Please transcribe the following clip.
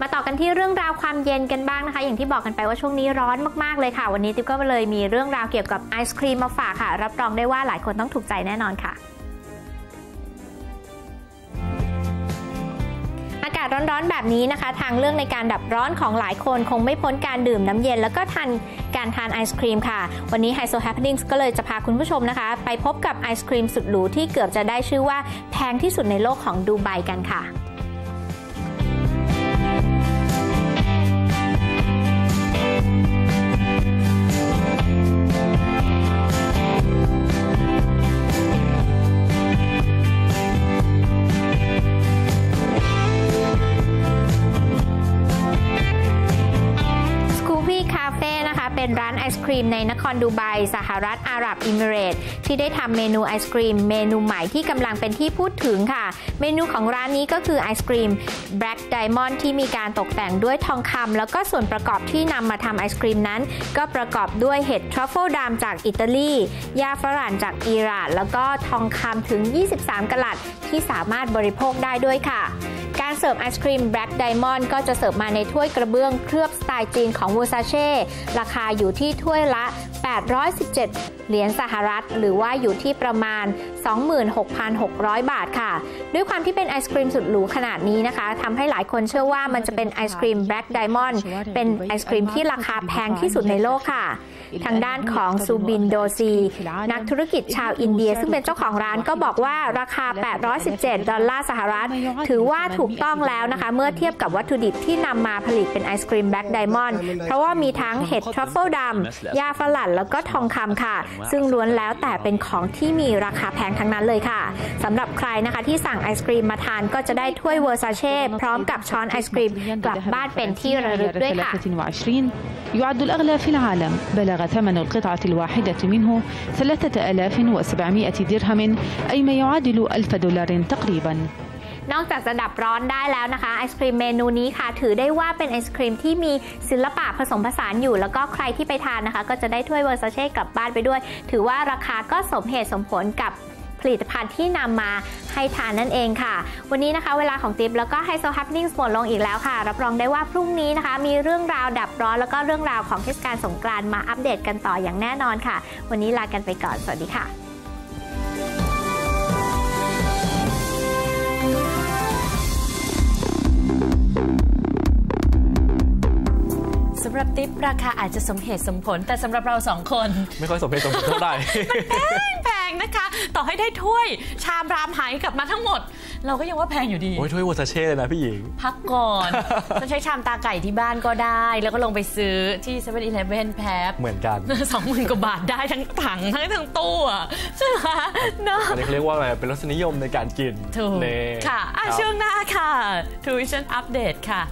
มาต่อกันที่เรื่องราวความเย็นกันบ้างนะคะ อย่างที่บอกกันไปว่าช่วงนี้ร้อนมากๆเลยค่ะ วันนี้ติ๊บก็เลยมีเรื่องราวเกี่ยวกับไอศครีมมาฝากค่ะ รับรองได้ว่าหลายคนต้องถูกใจแน่นอนค่ะอากาศร้อนๆ แบบนี้นะคะ ทางเลือกในการดับร้อนของหลายคนคงไม่พ้นการดื่มน้ำเย็น แล้วก็ทานการทานไอศครีมค่ะ วันนี้ Hi So Happenings ก็เลยจะพาคุณผู้ชมนะคะ ไปพบกับไอศครีมสุดหรูที่เกือบจะได้ชื่อว่าแพงที่สุดในโลกของดูไบกันค่ะ เป็นร้านไอศครีมในนครดูไบสหรัฐอาหรับเอมิเรตส์ที่ได้ทำเมนูไอศครีมเมนูใหม่ที่กำลังเป็นที่พูดถึงค่ะ เมนูของร้านนี้ก็คือไอศครีม Black Diamond ที่มีการตกแต่งด้วยทองคำแล้วก็ส่วนประกอบที่นำมาทำไอศครีมนั้น ก็ประกอบด้วยเห็ดทรัฟเฟิลดำจากอิตาลีหญ้าฝรั่นจากอิหร่านแล้วก็ทองคำถึง 23กะรัตที่สามารถบริโภคได้ด้วยค่ะ การเสิร์ฟไอศครีม Black Diamond ก็จะเสิร์ฟมาในถ้วยกระเบื้องเคลือบสไตล์จีนของ Versace ราคาอยู่ที่ถ้วยละ 817 เหรียญสหรัฐ หรือว่าอยู่ที่ประมาณ 26,600 บาทค่ะ ด้วยความที่เป็นไอศครีมสุดหรูขนาดนี้นะคะทำให้หลายคนเชื่อว่ามันจะเป็นไอศครีม Black Diamond เป็นไอศครีมที่ราคาแพงที่สุดในโลกค่ะ ทางด้านของซูบินโดชี นักธุรกิจชาวอินเดีย ซึ่งเป็นเจ้าของร้านก็บอกว่าราคา 817 ดอลลาร์สหรัฐ ถือว่าถูกต้องแล้วนะคะ เมื่อเทียบกับวัตถุดิบที่นำมาผลิตเป็นไอศครีม Black Diamondเพราะว่ามีทั้งเห็ดทรัฟเฟิลดำหญ้าฝรั่นแล้วก็ทองคำค่ะ ซึ่งล้วนแล้วแต่เป็นของที่มีราคาแพงทั้งนั้นเลยค่ะสำหรับใครนะคะที่สั่งไอศครีมมาทานก็จะได้ถ้วย Versace พร้อมกับช้อนไอศครีมกลับบ้านเป็นที่ระลึกด้วยค่ะ23 يعد الأغلى في العالم بلغ ثمن القطعة الواحدة منه 3700 درهم أي ما يعادل ألف دولار تقريبا นอกจากจะดับร้อนได้แล้วนะคะไอศครีมเมนูนี้ค่ะ ถือได้ว่าเป็นไอศครีมที่มีศิลปะผสมผสานอยู่ แล้วก็ใครที่ไปทานนะคะ ก็จะได้ถ้วยเวอร์ซาเช่กลับบ้านไปด้วย ถือว่าราคาก็สมเหตุสมผลกับ ผลิตภัณฑ์ที่นำมาให้ทานนั่นเองค่ะ วันนี้นะคะเวลาของติ๊บแล้วก็ไฮโซฮับนิ่งหมดลงอีกแล้วค่ะ รับรองได้ว่าพรุ่งนี้นะคะ มีเรื่องราวดับร้อนแล้วก็เรื่องราวของเทศกาลสงกรานต์มาอัปเดตกันต่ออย่างแน่นอนค่ะ วันนี้ลากันไปก่อนสวัสดีค่ะ หรับติ๊บราคาอาจจะสมเหตุสมผล แต่สำหรับเราสองคน ไม่ค่อยสมเหตุสมผลเท่าไหร่แพงนะคะ ต่อให้ได้ถ้วยชามรามหายกลับมาทั้งหมด เราก็ยังว่าแพงอยู่ดี โอ้ยถ้วยวอร์ซาเช่เลยนะพี่หญิง พักก่อนฉันใช้ชามตาไก่ที่บ้านก็ได้ แล้วก็ลงไปซื้อที่7 e เ e ่ e อแพบเหมือนกันสองหมื่นกว่าบาทได้ทั้งถังทั้งทั้งตู้อะใช่ไหมเนาะอันนี้เขาเรียกว่าอะไรเป็นรสนิยมในการกินถูกนี่ค่ะอะรับช่วงหน้าค่ะ Tuition Update ค่ะ